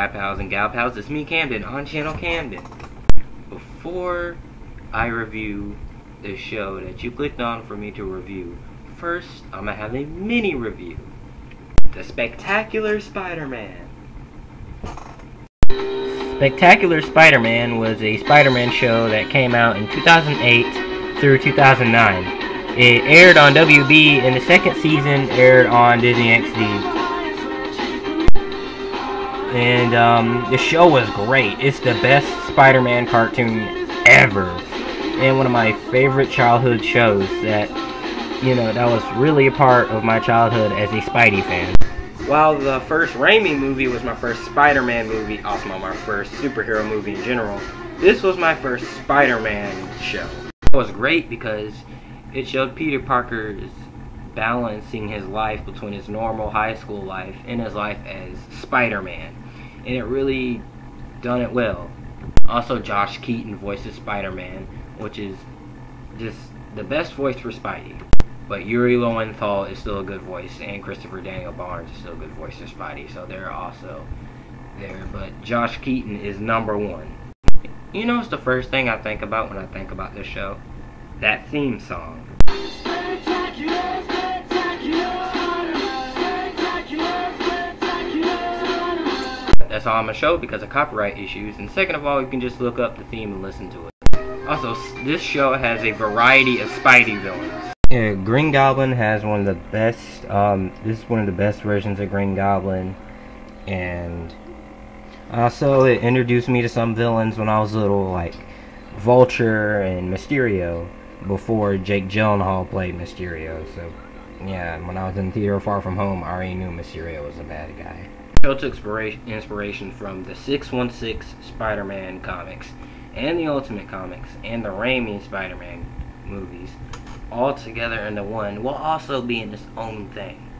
Guy pals and gal pals. It's me, Camden, on Channel Camden. Before I review the show that you clicked on for me to review, first I'm gonna have a mini review. The Spectacular Spider-Man. Spectacular Spider-Man was a Spider-Man show that came out in 2008 through 2009. It aired on WB and the second season aired on Disney XD and um, the show was great. It's the best Spider-Man cartoon ever, and one of my favorite childhood shows. That you know that was really a part of my childhood as a Spidey fan. While the first Raimi movie was my first Spider-Man movie, also my first superhero movie in general, this was my first Spider-Man show. It was great because it showed Peter Parker's balancing his life between his normal high school life and his life as Spider-Man and it really done it well. Also, Josh Keaton voices Spider-Man, which is just the best voice for Spidey. But Yuri Lowenthal is still a good voice, and Christopher Daniel Barnes is still a good voice for Spidey, so they're also there. But Josh Keaton is number one. You know, it's the first thing I think about when I think about this show? That theme song. That's all I'm gonna show because of copyright issues. And second of all, you can just look up the theme and listen to it. Also, this show has a variety of Spidey villains. Yeah, Green Goblin has one of the best. Um, this is one of the best versions of Green Goblin, and also it introduced me to some villains when I was little, like Vulture and Mysterio, before Jake Gyllenhaal played Mysterio. So, yeah, when I was in theater far from home, I already knew Mysterio was a bad guy show took inspiration from the 616 Spider-Man comics and the Ultimate comics and the Raimi Spider-Man movies all together into one while also being its own thing.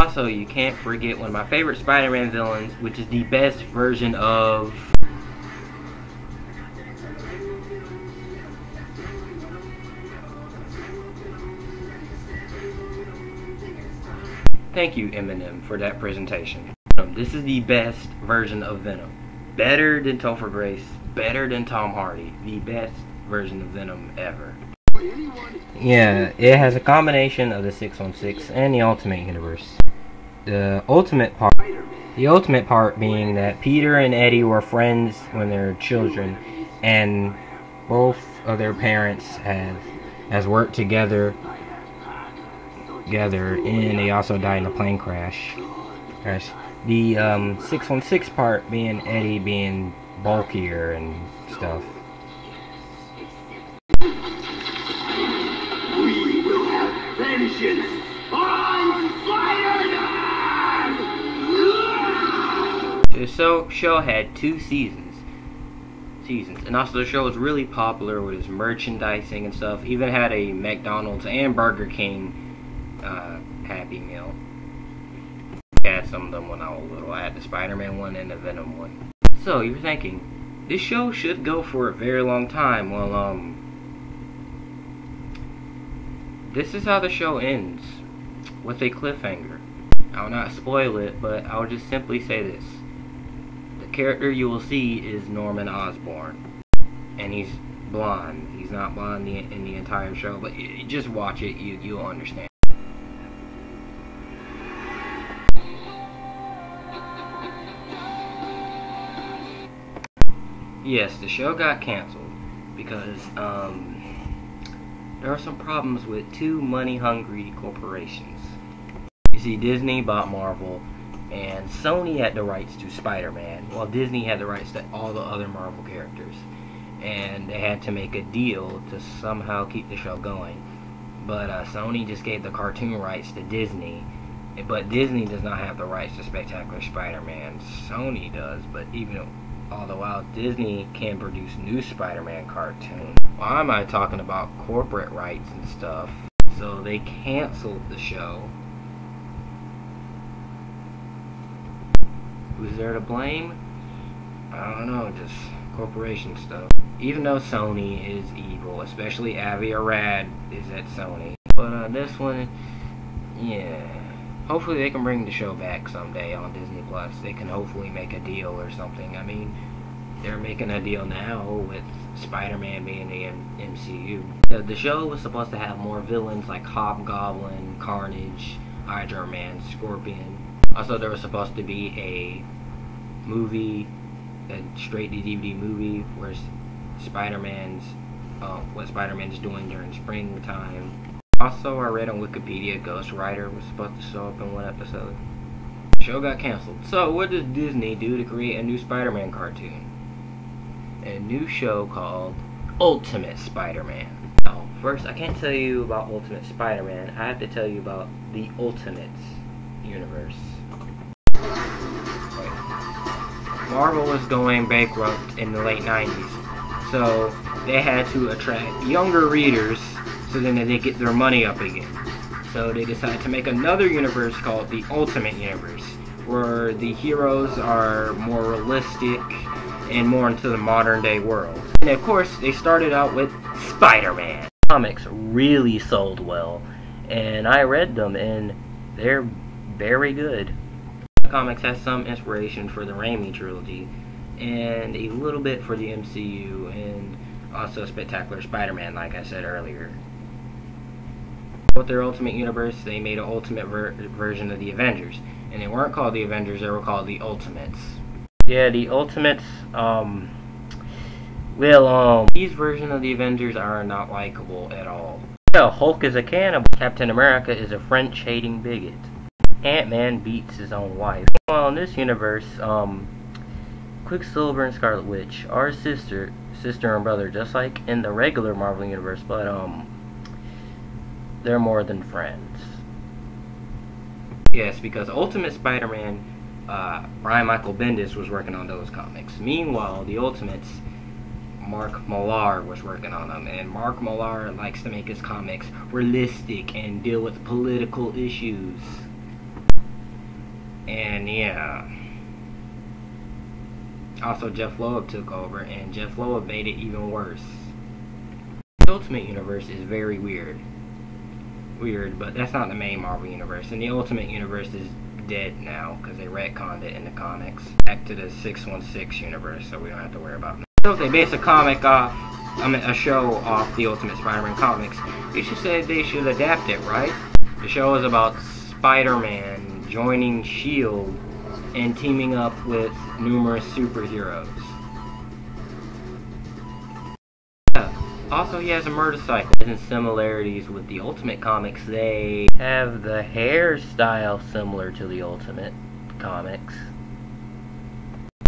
Also, you can't forget one of my favorite Spider-Man villains, which is the best version of Thank you, Eminem, for that presentation. This is the best version of Venom. Better than Topher Grace, better than Tom Hardy. The best version of Venom ever. Yeah, it has a combination of the 616 and the Ultimate Universe. The ultimate part, the ultimate part being that Peter and Eddie were friends when they were children, and both of their parents have has worked together together, and they also died in a plane crash. Crash. The um, 616 part being Eddie being bulkier and stuff. We will have vengeance on Spider-Man! The show, show had two seasons. Seasons. And also the show was really popular with its merchandising and stuff. Even had a McDonald's and Burger King uh, Happy Meal had some of them when I was little. I had the Spider-Man one and the Venom one. So you're thinking, this show should go for a very long time. Well, um, this is how the show ends, with a cliffhanger. I will not spoil it, but I will just simply say this. The character you will see is Norman Osborn. And he's blonde. He's not blonde in the entire show, but just watch it, you, you'll understand. Yes, the show got canceled because um, there are some problems with two money-hungry corporations. You see, Disney bought Marvel, and Sony had the rights to Spider-Man, while Disney had the rights to all the other Marvel characters. And they had to make a deal to somehow keep the show going. But uh, Sony just gave the cartoon rights to Disney, but Disney does not have the rights to Spectacular Spider-Man. Sony does, but even all the while Disney can produce new Spider-Man cartoons. Why am I talking about corporate rights and stuff? So they canceled the show. Who's there to blame? I don't know, just corporation stuff. Even though Sony is evil, especially Avi Arad is at Sony. But uh, this one, yeah. Hopefully they can bring the show back someday on Disney Plus. They can hopefully make a deal or something. I mean, they're making a deal now with Spider-Man being in the MCU. The, the show was supposed to have more villains like Hobgoblin, Carnage, Hydro-Man, Scorpion. Also, there was supposed to be a movie, a straight to DVD movie where Spider-Man's, uh, what Spider-Man's doing during springtime. Also, I read on Wikipedia Ghost Rider was supposed to show up in one episode. The show got canceled. So, what does Disney do to create a new Spider-Man cartoon? A new show called Ultimate Spider-Man. Now, first, I can't tell you about Ultimate Spider-Man. I have to tell you about the Ultimates universe. Marvel was going bankrupt in the late 90s, so they had to attract younger readers so then they get their money up again. So they decided to make another universe called the Ultimate Universe, where the heroes are more realistic and more into the modern day world. And of course, they started out with Spider-Man. Comics really sold well, and I read them, and they're very good. The comics has some inspiration for the Raimi trilogy, and a little bit for the MCU, and also Spectacular Spider-Man, like I said earlier. With their Ultimate Universe, they made an Ultimate ver version of the Avengers, and they weren't called the Avengers; they were called the Ultimates. Yeah, the Ultimates, um, well, um, these versions of the Avengers are not likable at all. Yeah, Hulk is a cannibal. Captain America is a French-hating bigot. Ant-Man beats his own wife. Well, in this universe, um, Quicksilver and Scarlet Witch are sister, sister and brother, just like in the regular Marvel universe, but um, they're more than friends. Yes, because Ultimate Spider-Man uh, Brian Michael Bendis was working on those comics. Meanwhile, the Ultimates, Mark Millar was working on them, and Mark Millar likes to make his comics realistic and deal with political issues. And yeah. Also, Jeph Loeb took over, and Jeph Loeb made it even worse. The Ultimate Universe is very weird. Weird, but that's not the main Marvel Universe. And the Ultimate Universe is dead now because they retconned it in the comics back to the 616 universe, so we don't have to worry about it. So if they base a comic off, I mean a show off the Ultimate Spider-Man comics, you should say they should adapt it, right? The show is about Spider-Man joining S.H.I.E.L.D. and teaming up with numerous superheroes. Also, he has a motorcycle. And similarities with the Ultimate comics, they have the hairstyle similar to the Ultimate comics.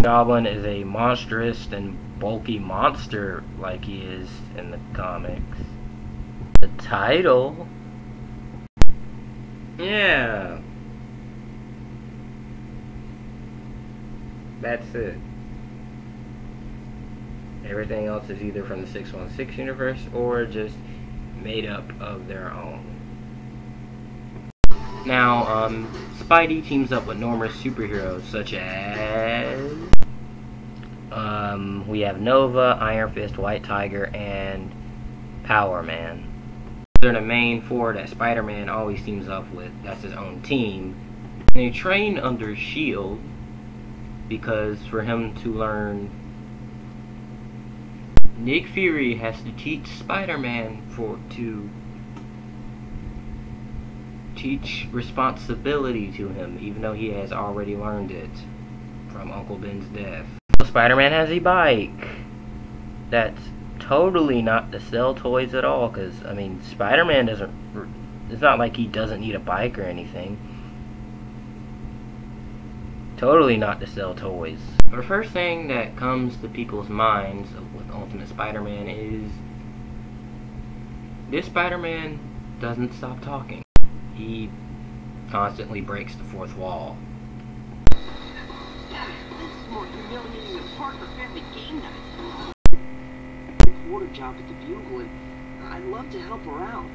Goblin is a monstrous and bulky monster like he is in the comics. The title... Yeah. That's it. Everything else is either from the 616 universe or just made up of their own. Now, um, Spidey teams up with numerous superheroes such as um, we have Nova, Iron Fist, White Tiger, and Power Man. They're the main four that Spider-Man always teams up with. That's his own team. And they train under S.H.I.E.L.D. because for him to learn Nick Fury has to teach Spider-Man for to teach responsibility to him, even though he has already learned it from Uncle Ben's death. Spider-Man has a bike. That's totally not to sell toys at all, because, I mean, Spider-Man doesn't... It's not like he doesn't need a bike or anything. Totally not to sell toys. The first thing that comes to people's minds with Ultimate Spider-Man is this Spider-Man doesn't stop talking. He constantly breaks the fourth wall. Quarter job at the Bugle, and I'd love to help her out.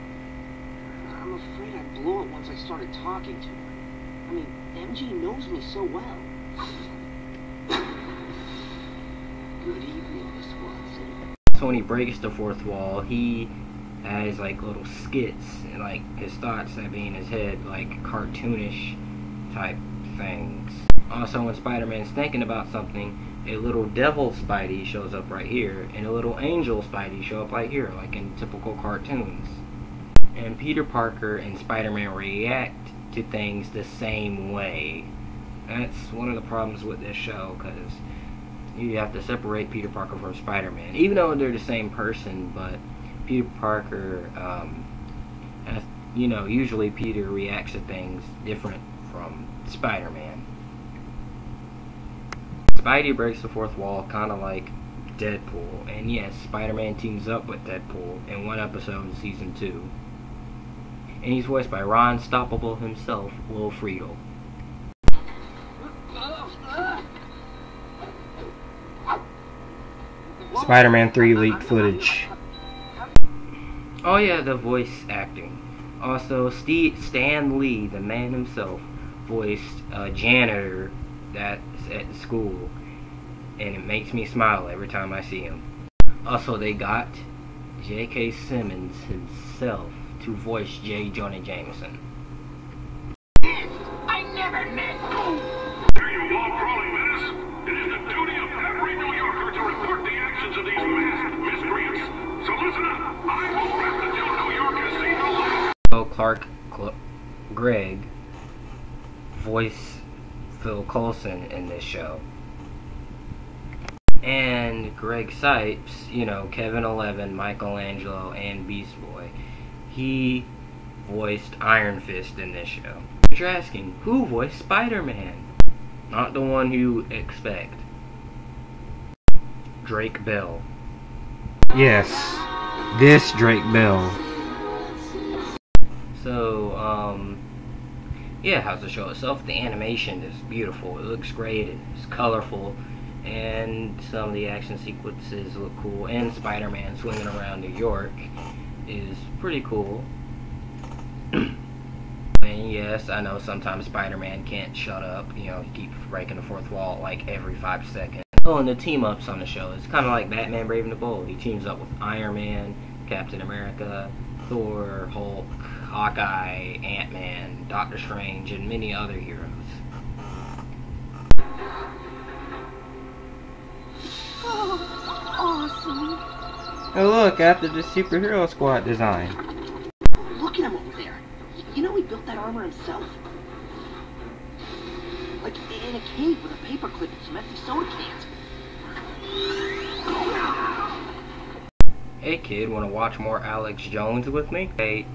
I'm afraid I'd blow it once I started talking to her. I mean, MJ knows me so well. Good evening, Miss Watson. So when he breaks the fourth wall, he has like little skits and like his thoughts that be in his head, like cartoonish type things. Also, when Spider-Man's thinking about something, a little devil Spidey shows up right here, and a little angel Spidey show up right here, like in typical cartoons. And Peter Parker and Spider-Man react to things the same way. That's one of the problems with this show, because you have to separate Peter Parker from Spider-Man. Even though they're the same person, but Peter Parker, um, has, you know, usually Peter reacts to things different from Spider-Man. Spidey breaks the fourth wall, kind of like Deadpool. And yes, Spider-Man teams up with Deadpool in one episode in Season 2. And he's voiced by Ron Stoppable himself, Will Friedle. Spider-Man 3 leaked footage. Oh yeah, the voice acting. Also, Steve, Stan Lee, the man himself, voiced a janitor that's at school, and it makes me smile every time I see him. Also, they got J.K. Simmons himself to voice J. Jonah Jameson. I never meant. Hear you law-crawling menace? It is the duty of every New Yorker to report the actions of these masked miscreants. So listen up. I will rest until New York has seen the light. So Clark Cl- Gregg voice Phil Coulson in this show. And Greg Cipes, you know, Kevin Levin, Michelangelo, and Beast Boy, he voiced Iron Fist in this show. But you're asking, who voiced Spider-Man? Not the one you expect. Drake Bell. Yes, this Drake Bell. So, um, yeah, how's the show itself? The animation is beautiful. It looks great. It's colorful, and some of the action sequences look cool. And Spider-Man swinging around New York is pretty cool. and yes, I know sometimes Spider-Man can't shut up. You know, he keeps breaking the fourth wall like every five seconds. Oh, and the team-ups on the show is kind of like Batman: Brave and the Bold. He teams up with Iron Man, Captain America, Thor, Hulk, Hawkeye, Ant-Man, Doctor Strange, and many other heroes. Oh, awesome. Oh look, after the superhero squad design. Look at him over there. You know he built that armor himself? Like in a cave with a paperclip and some empty soda cans. Hey kid, wanna watch more Alex Jones with me? Wait.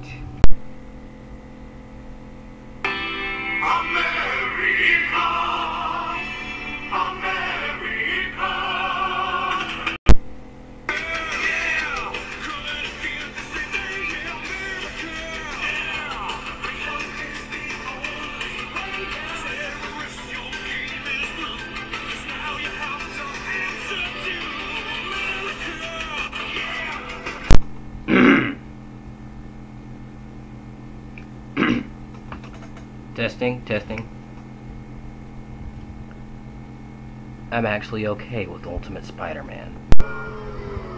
Testing, testing. I'm actually okay with Ultimate Spider-Man.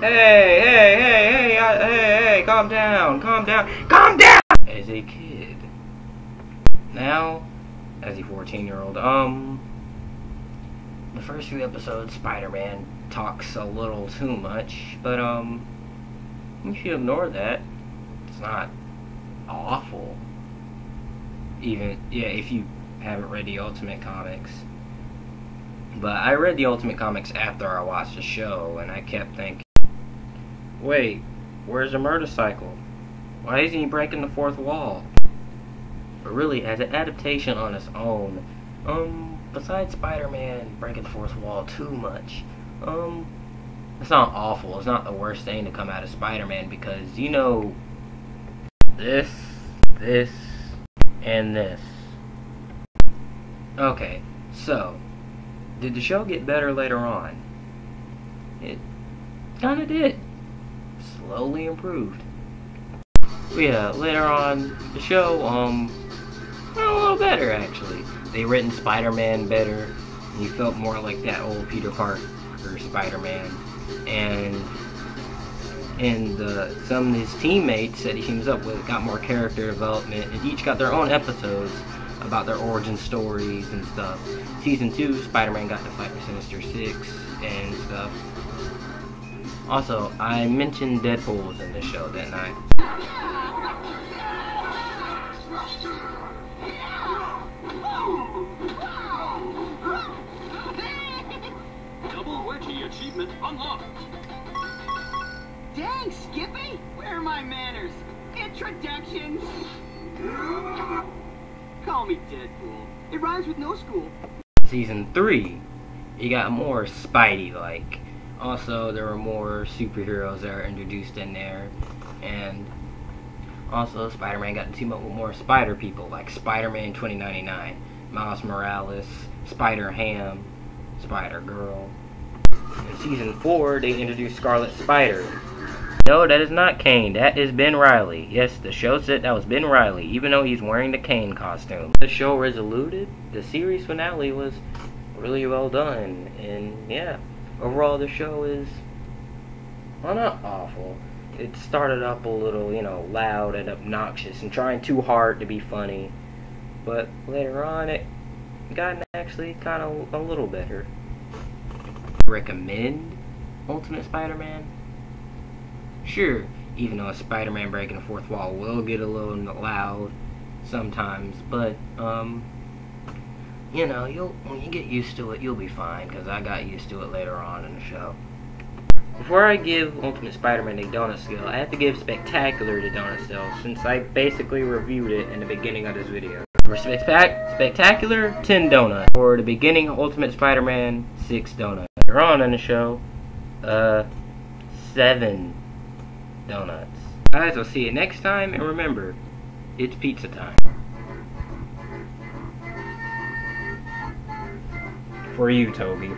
Hey, hey, hey, hey, uh, hey, hey, calm down, calm down, calm down! As a kid. Now, as a 14-year-old, um, the first few episodes, Spider-Man talks a little too much, but, um, you ignore that, it's not awful even yeah if you haven't read the ultimate comics. But i read the ultimate comics after i watched the show and i kept thinking wait where's the motorcycle why isn't he breaking the fourth wall? But really as an adaptation on its own um besides spider-man breaking the fourth wall too much um it's not awful. It's not the worst thing to come out of spider-man because you know this this and this. Okay, so did the show get better later on? It kind of did. Slowly improved. But yeah, later on the show, um, went a little better actually. They written Spider-Man better. He felt more like that old Peter Parker Spider-Man, and and uh, some of his teammates that he teams up with got more character development, and each got their own episodes about their origin stories and stuff. Season 2, Spider-Man got to fight with Sinister Six and stuff. Also, I mentioned Deadpool was in this show, didn't I? Double wedgie achievement unlocked. Dang, Skippy! Where are my manners? Introductions! Call me Deadpool. It rhymes with no school. Season 3, you got more Spidey-like. Also, there were more superheroes that are introduced in there, and also Spider-Man got to team up with more Spider people, like Spider-Man 2099, Miles Morales, Spider-Ham, Spider-Girl. In Season 4, they introduced Scarlet Spider. No, that is not Kaine. That is Ben Reilly. Yes, the show said that was Ben Reilly, even though he's wearing the Kaine costume. The show resoluted. The series finale was really well done, and yeah, overall the show is well not awful. It started up a little, you know, loud and obnoxious and trying too hard to be funny, but later on it got actually kind of a little better. Recommend Ultimate Spider-Man? Sure, even though a Spider-Man breaking the fourth wall will get a little loud sometimes, but um, you know, you'll when you get used to it, you'll be fine. Cause I got used to it later on in the show. Before I give Ultimate Spider-Man a donut scale, I have to give Spectacular the donut scale since I basically reviewed it in the beginning of this video. For Spectac Spectacular, 10 donuts. For the beginning Ultimate Spider-Man, 6 donuts. Later on in the show, uh, 7 donuts. Guys, I'll see you next time, and remember, it's pizza time. For you, Toby.